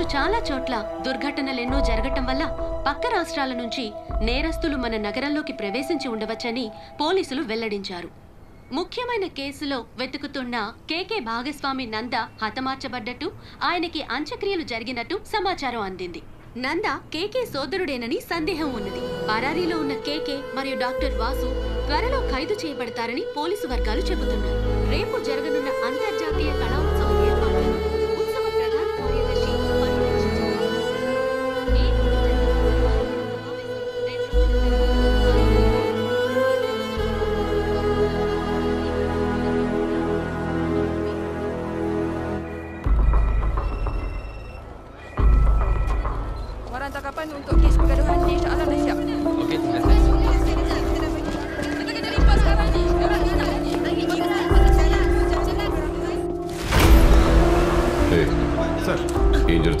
ఈరోజు చాలా చోట్ల దుర్ఘటనలెన్నో జరగటం వల్ల పక్క రాష్ట్రాల నుంచి నేరస్తులు మన నగరంలోకి ప్రవేశించి ఉండవచ్చని పోలీసులు వెల్లడించారు. ముఖ్యమైన కేసులో వెతుకుతున్న కేకే భాగస్వామి నంద హతమార్చబడ్డట్టు ఆయనకి అంత్యక్రియలు జరిగినట్టు సమాచారం అందింది. నంద కేకే సోదరుడేనని సందేహం ఉన్నది. పరారీలో ఉన్న కేకే మరియు డాక్టర్ వాసు త్వరలో ఖైదు చేయబడతారని పోలీసు వర్గాలు చెబుతున్నారు. రేపు జరగనున్న అంతర్జాతీయ కళా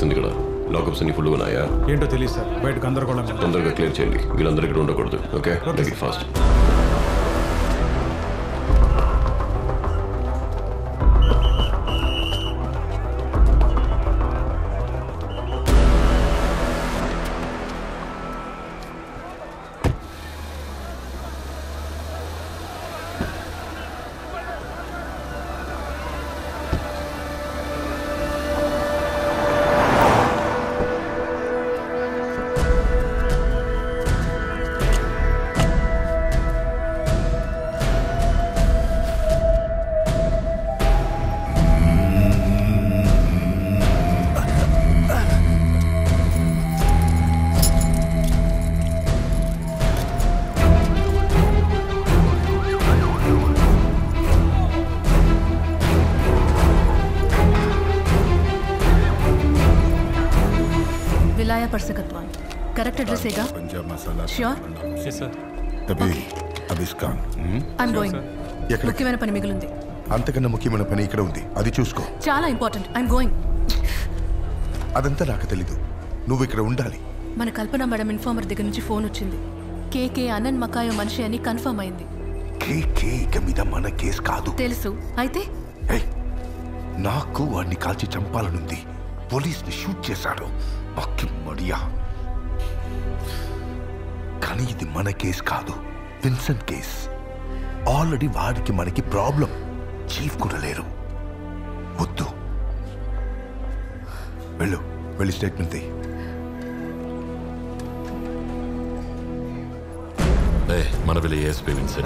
జరుగుతుంది ఇక్కడ. లాకప్స్ అన్ని ఫుల్గా ఉన్నాయా? ఏంటో తెలియదు సార్. బయట గందరగోళం. తొందరగా క్లియర్ చేయండి. వీళ్ళందరూ ఇక్కడ ఉండకూడదు. ఓకే ఫాస్ట్ దర్శకత్వం కరెక్ట్ అడ్రస్ ఏగా? పంజాబ్ మసాలా ష్యూర్ తబి అబిస్ ఖాన్ ఐమ్ గోయింగ్ ఎక్కడ ముఖ్యమైన పని మిగిలింది. అంతకన్నా ముఖ్యమైన పని ఇక్కడ ఉంది. అది చూసుకో. చాలా ఇంపార్టెంట్ ఐఎమ్ గోయింగ్ అదంతా నాకు తెలీదు. నువ్వు ఇక్కడ ఉండాలి. మన కల్పన మేడం ఇన్ఫార్మర్ దగ్గర నుంచి ఫోన్ వచ్చింది. కేకే అనన్ మకాయో మనిషి అని కన్ఫర్మ్ అయింది. కేకే ఇక మీద మన కేసు కాదు. తెలుసు. అయితే? నాకు వాడిని కాల్చి చంపాలనుంది. పోలీస్ని షూట్ చేశాడు. పక్కి మడియా కానీ ఇది మన కేసు కాదు విన్సెంట్ కేస్ ఆల్రెడీ వాడికి మనకి ప్రాబ్లం చీఫ్ కూడా లేరు వద్దు వెళ్ళు వెళ్ళి స్టేట్మెంట్ తీ Eh, mana boleh ESP Vincent?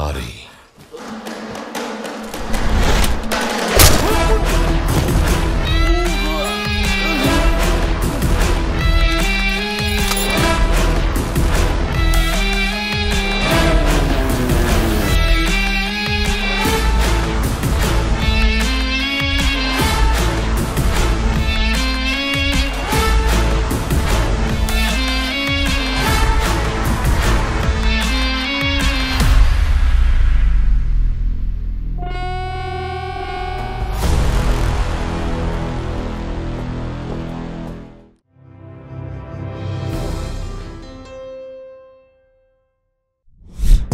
body.